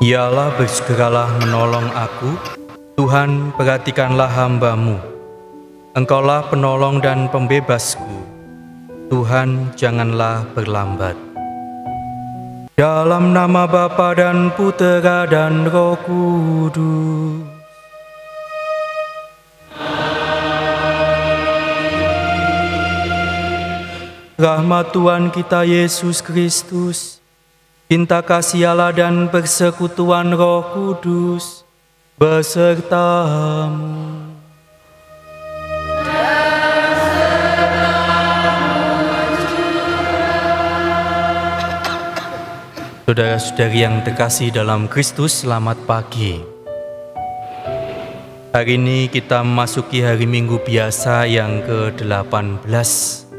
Ialah bersegeralah menolong aku, Tuhan perhatikanlah hambamu. Engkaulah penolong dan pembebasku, Tuhan janganlah berlambat. Dalam nama Bapa dan Putera dan Roh Kudus. Rahmat Tuhan kita Yesus Kristus, cinta kasih Allah dan persekutuan Roh Kudus besertamu. Saudara-saudari yang terkasih dalam Kristus, selamat pagi. Hari ini kita memasuki hari Minggu biasa yang ke-18.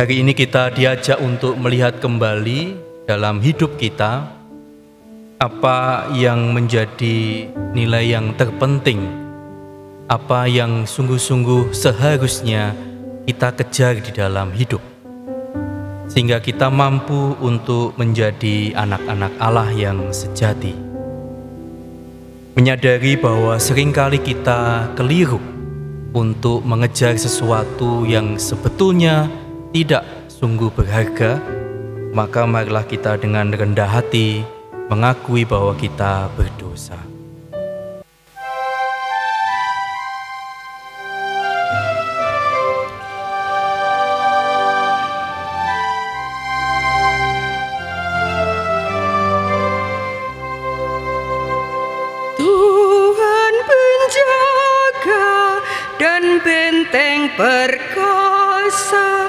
Hari ini kita diajak untuk melihat kembali dalam hidup kita apa yang menjadi nilai yang terpenting, apa yang sungguh-sungguh seharusnya kita kejar di dalam hidup sehingga kita mampu untuk menjadi anak-anak Allah yang sejati. Menyadari bahwa sering kali kita keliru untuk mengejar sesuatu yang sebetulnya tidak sungguh berharga, maka marilah kita dengan rendah hati mengakui bahwa kita berdosa. benteng perkasa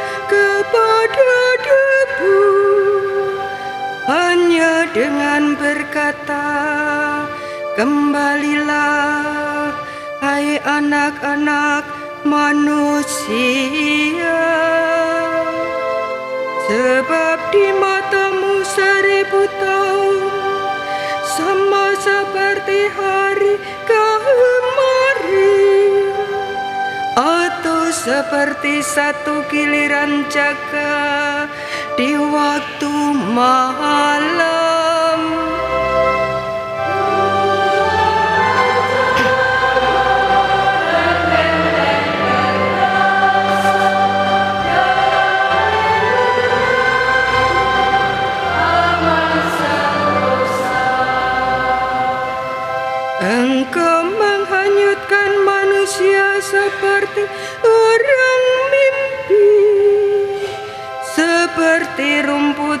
dengan berkata Kembalilah hai anak-anak manusia. Sebab di matamu seribu tahun Sama seperti hari seperti satu giliran jaga di waktu malam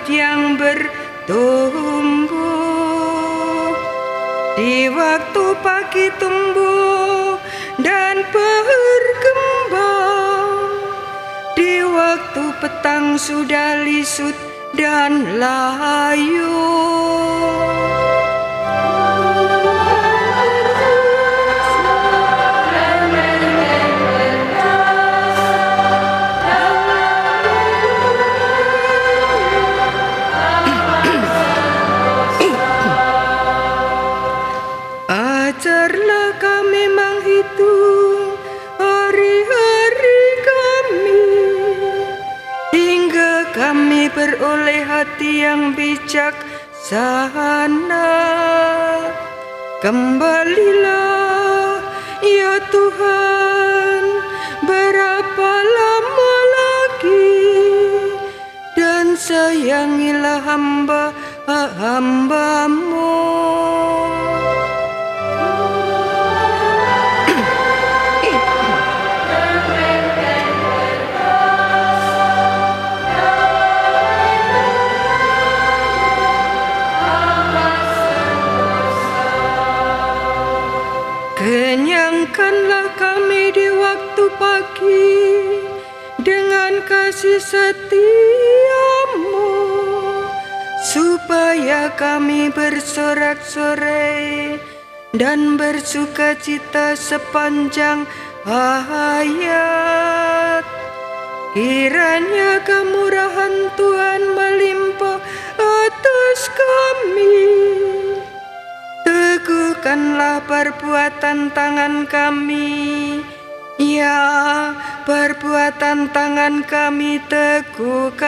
rumput yang bertumbuh. Di waktu pagi tumbuh dan berkembang Di waktu petang sudah lisut dan layu beroleh hati yang bijak sana Kembalilah. Ya Tuhan berapa lama lagi? Dan sayangilah hamba Kenyangkanlah kami di waktu pagi dengan kasih setiamu supaya kami bersorak-sorai dan bersuka cita sepanjang hayat. Kiranya kemurahan Tuhan perbuatan tangan kami. Ya, perbuatan tangan kami teguhkanlah.